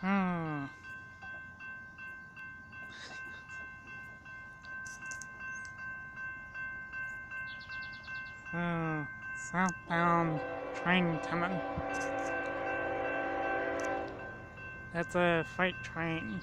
Hmm. Hmm. Southbound train coming. That's a freight train.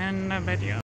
And the video.